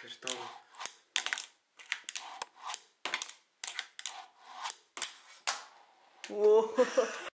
くるとおお